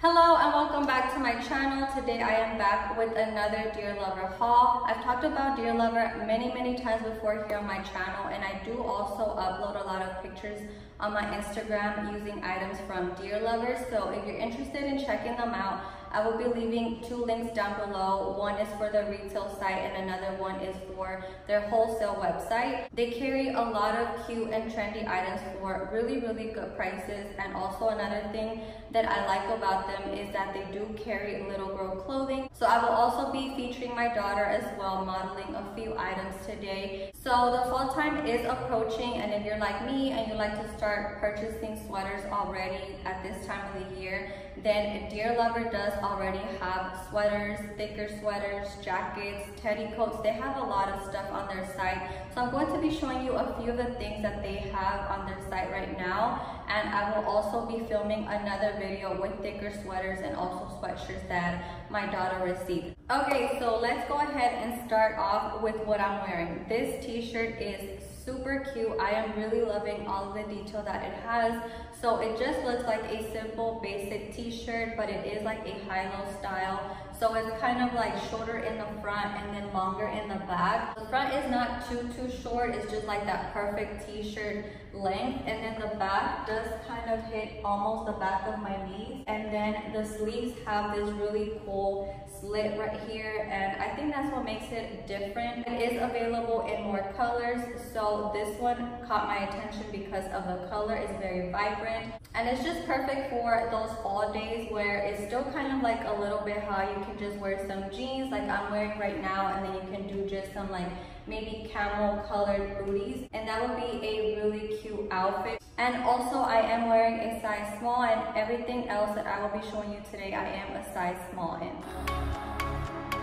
Hello and welcome back to my channel. Today I am back with another Dear Lover haul. I've talked about Dear Lover many, many times before here on my channel and I do also upload a lot of pictures on my Instagram using items from Dear Lovers. So if you're interested in checking them out, I will be leaving two links down below. One is for the retail site and another one is for their wholesale website. They carry a lot of cute and trendy items for really, really good prices. And also another thing that I like about them is that they do carry little girl clothing. So I will also be featuring my daughter as well, modeling a few items today. So the fall time is approaching and if you're like me and you like to start purchasing sweaters already at this time of the year, then Dear Lover does already have sweaters, thicker sweaters, jackets, teddy coats. They have a lot of stuff on their site. So I'm going to be showing you a few of the things that they have on their site right now. And I will also be filming another video with thicker sweaters and also sweatshirts that my daughter received. Okay, so let's go ahead and start off with what I'm wearing. This t-shirt is super cute. I am really loving all the detail that it has. So it just looks like a simple basic t-shirt, but it is like a high-low style. So it's kind of like shorter in the front and then longer in the back. The front is not too, too short. It's just like that perfect t-shirt length. And then the back does kind of hit almost the back of my knees. And then the sleeves have this really cool slit right here. And I think that's what makes it different. It is available in more colors. So this one caught my attention because of the color. It's very vibrant. And it's just perfect for those fall days where it's still kind of like a little bit hot. You can just wear some jeans like I'm wearing right now and then you can do just some like maybe camel colored booties and that would be a really cute outfit and also I am wearing a size small and everything else that I will be showing you today I am a size small in.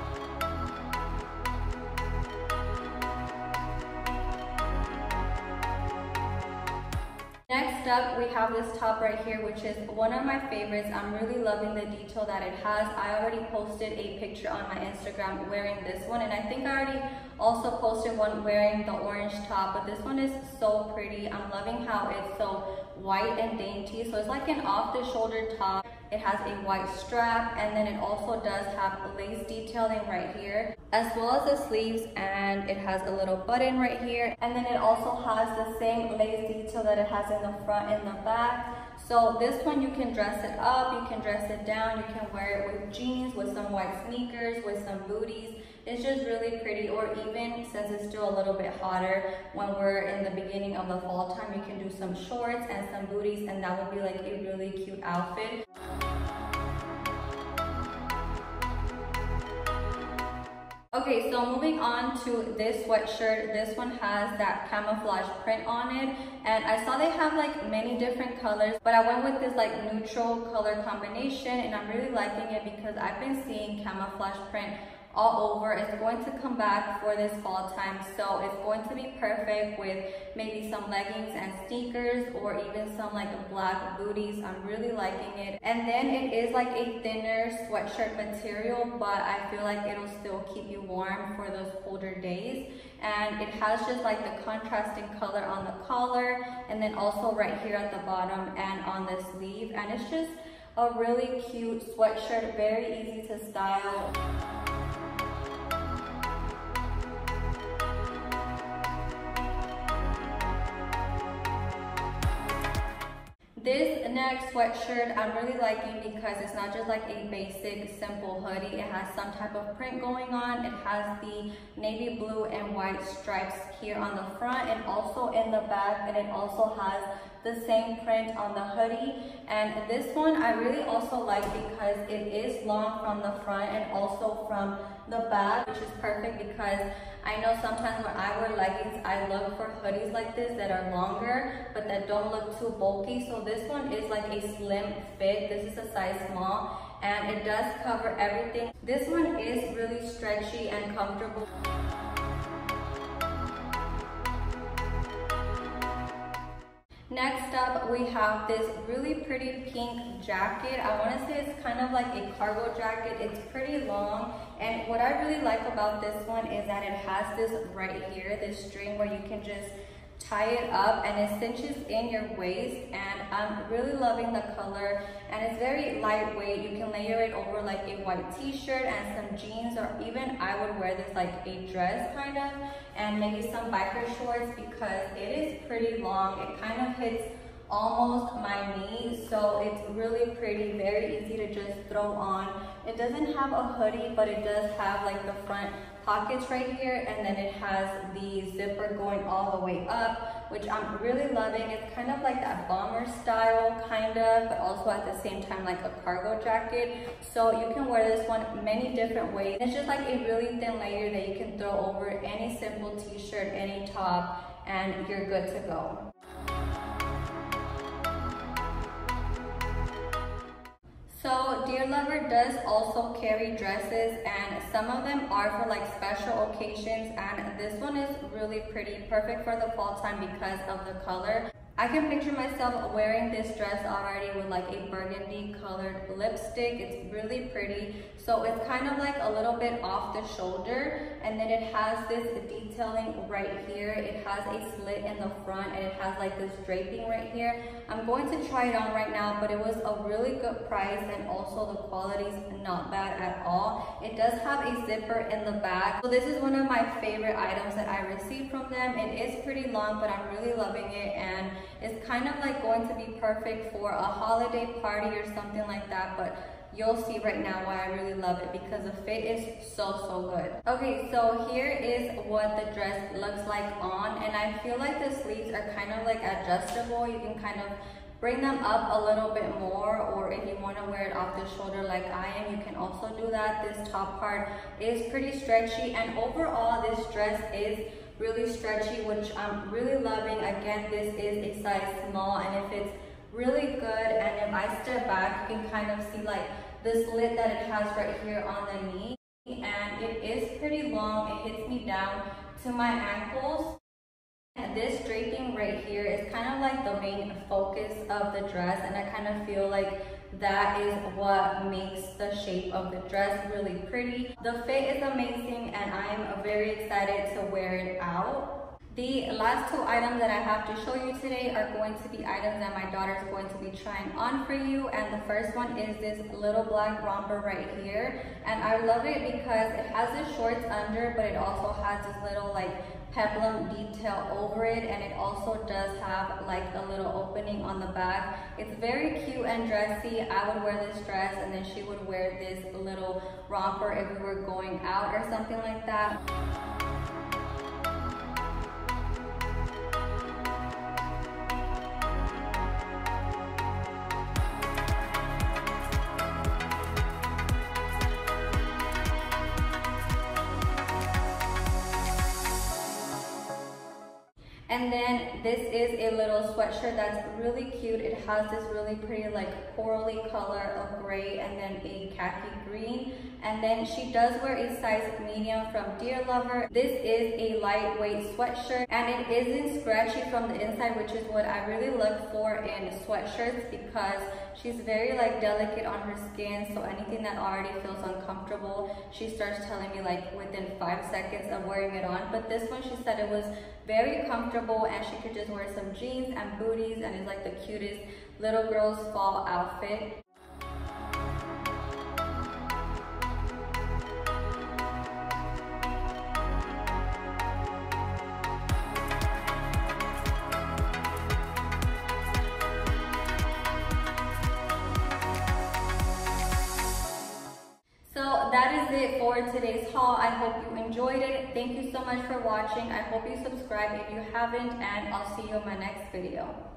Next up, we have this top right here, which is one of my favorites. I'm really loving the detail that it has. I already posted a picture on my Instagram wearing this one, and I think I already also posted one wearing the orange top, but this one is so pretty. I'm loving how it's so white and dainty. So it's like an off-the-shoulder top. It has a white strap, and then it also does have lace detailing right here as well as the sleeves and it has a little button right here. And then it also has the same lace detail that it has in the front and the back. So this one you can dress it up you can dress it down you can wear it with jeans with some white sneakers with some booties. It's just really pretty or even since it's still a little bit hotter when we're in the beginning of the fall time you can do some shorts and some booties and that would be like a really cute outfit Okay, so moving on to this sweatshirt. This one has that camouflage print on it. And I saw they have like many different colors, but I went with this like neutral color combination and I'm really liking it because I've been seeing camouflage print all over. It's going to come back for this fall time. So it's going to be perfect with maybe some leggings and sneakers or even some like black booties. I'm really liking it. And then it is like a thinner sweatshirt material, but I feel like it'll still keep you warm for those colder days. And it has just like the contrasting color on the collar and then also right here at the bottom and on the sleeve. And it's just a really cute sweatshirt, very easy to style. Next sweatshirt I'm really liking because it's not just like a basic simple hoodie. It has some type of print going on. It has the navy blue and white stripes here on the front and also in the back and it also has the same print on the hoodie and this one I really also like because it is long from the front and also from the back which is perfect because I know sometimes when I wear leggings, I look for hoodies like this that are longer, but that don't look too bulky. So this one is like a slim fit. This is a size small, and it does cover everything. This one is really stretchy and comfortable. We have this really pretty pink jacket. I want to say it's kind of like a cargo jacket. It's pretty long. And what I really like about this one is that it has this right here, this string where you can just tie it up and it cinches in your waist and I'm really loving the color and it's very lightweight. You can layer it over like a white t-shirt and some jeans or even I would wear this like a dress kind of and maybe some biker shorts because it is pretty long. It kind of hits almost my knee so it's really pretty very easy to just throw on. It doesn't have a hoodie but it does have like the front pockets right here and then it has the zipper going all the way up which I'm really loving. It's kind of like that bomber style kind of but also at the same time like a cargo jacket. So you can wear this one many different ways. It's just like a really thin layer that you can throw over any simple t-shirt any top and you're good to go So Dear Lover does also carry dresses and some of them are for like special occasions and this one is really pretty, perfect for the fall time because of the color. I can picture myself wearing this dress already with like a burgundy colored lipstick. It's really pretty. So it's kind of like a little bit off the shoulder and then it has this detailing right here. It has a slit in the front and it has like this draping right here. I'm going to try it on right now, but it was a really good price and also the quality is not bad at all. It does have a zipper in the back. So this is one of my favorite items that I received from them. It is pretty long, but I'm really loving it and it's kind of like going to be perfect for a holiday party or something like that, but you'll see right now why I really love it because the fit is so, so good. Okay, so here is what the dress looks like on and I feel like the sleeves are kind of like adjustable. You can kind of bring them up a little bit more or if you want to wear it off the shoulder like I am, you can also do that. This top part is pretty stretchy and overall this dress is really stretchy, which I'm really loving. Again, this is a size small and it fits really good. And if I step back, you can kind of see like the slit that it has right here on the knee. And it is pretty long. It hits me down to my ankles. And this draping right here is kind of like the main focus of the dress and I kind of feel like that is what makes the shape of the dress really pretty. The fit is amazing and I'm very excited to wear it out. The last two items that I have to show you today are going to be items that my daughter is going to be trying on for you. And the first one is this little black romper right here. And I love it because it has the shorts under, but it also has this little like peplum detail over it and it also does have like a little opening on the back. It's very cute and dressy. I would wear this dress and then she would wear this little romper if we were going out or something like that. And then this is a little sweatshirt that's really cute. It has this really pretty like corally color of gray and then a khaki green. And then she does wear a size medium from Dear Lover. This is a lightweight sweatshirt and it isn't scratchy from the inside, which is what I really look for in sweatshirts because she's very like delicate on her skin. So anything that already feels uncomfortable, she starts telling me like within five seconds of wearing it on. But this one, she said it was very comfortable and she could just wear some jeans and booties and it's like the cutest little girl's fall outfit. That is it for today's haul. I hope you enjoyed it. Thank you so much for watching. I hope you subscribe if you haven't and I'll see you in my next video.